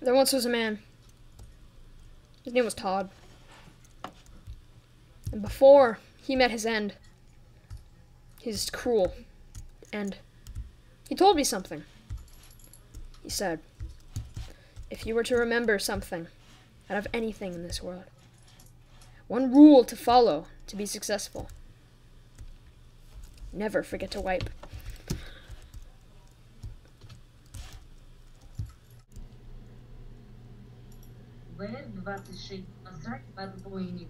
There once was a man. His name was Todd. And before he met his end, his cruel end, he told me something. He said, If you were to remember something out of anything in this world, one rule to follow to be successful never forget to wipe. ВР-26 «Посадь подбойник».